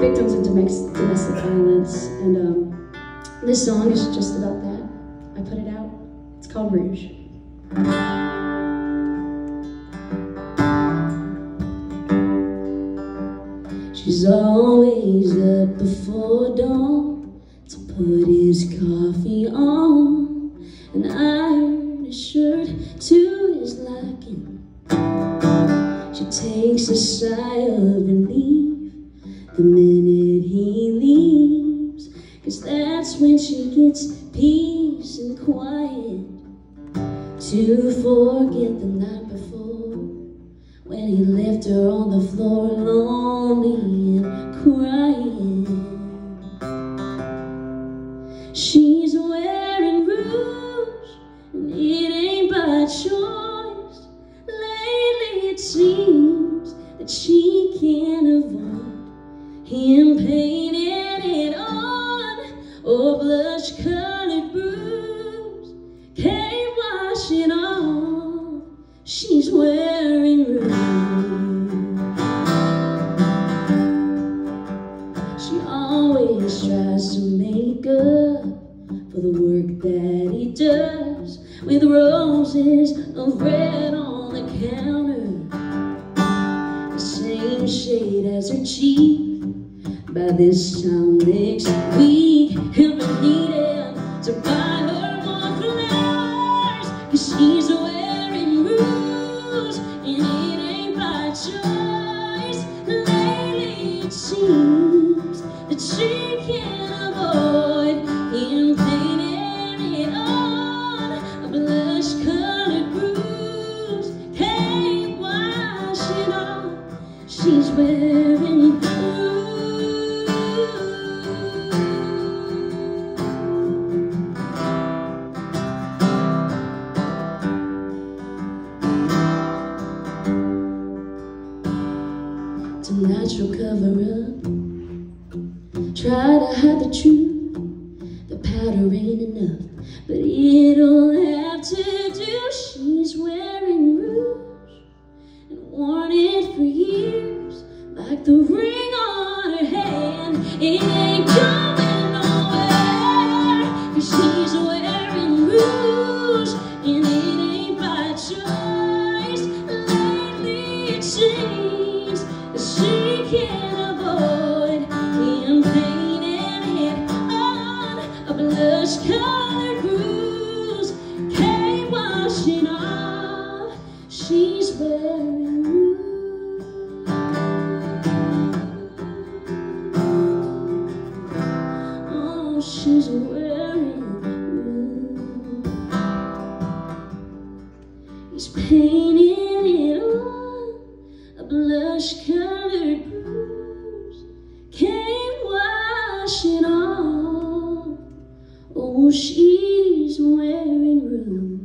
victims of domestic violence. And um, this song is just about that. I put it out. It's called Rouge. She's always up before dawn to put his coffee on, and iron his shirt to his liking. She takes a sigh of relief the minute he leaves, cause that's when she gets peace and quiet to forget the night before when he left her on the floor lonely and crying. She's him painting it on or blush colored bruise. Can't wash it off. She's wearing rouge. She always tries to make up for the work that he does with roses of red on the counter. The same shade as her cheek. By this time next week, he'll be needing to buy her more flowers. Cause she's wearing rouge, and it ain't by choice. Lately it seems that she can't avoid Tonight she'll cover up. Try to hide the truth. The powder ain't enough, but it'll have to do. She's wearing rouge and worn it for years, like the ring on her hand. It ain't going nowhere, 'cause she's wearing rouge, and it ain't by choice. Lately it she's wearing rouge. He's painting it on a blush colored bruise. Can't wash it off. Oh, she's wearing rouge.